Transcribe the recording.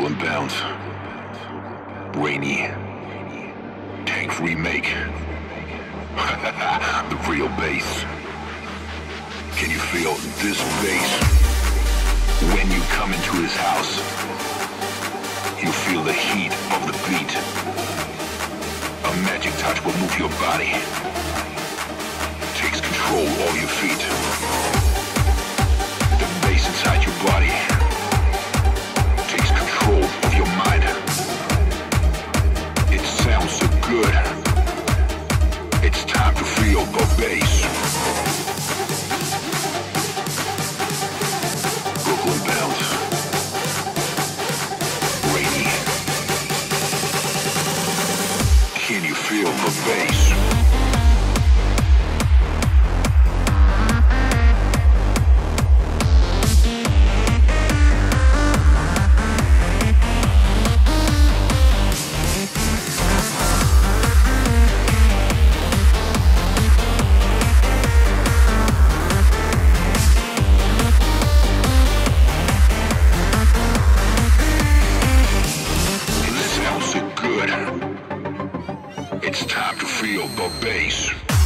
Brooklyn Bounce, Rainy, Tank Remake, the real bass. Can you feel this bass? When you come into his house, you feel the heat of the beat. A magic touch will move your body, takes control all your feet. Brooklyn bounce. Rainy. Can you feel the bass? Feel the bass.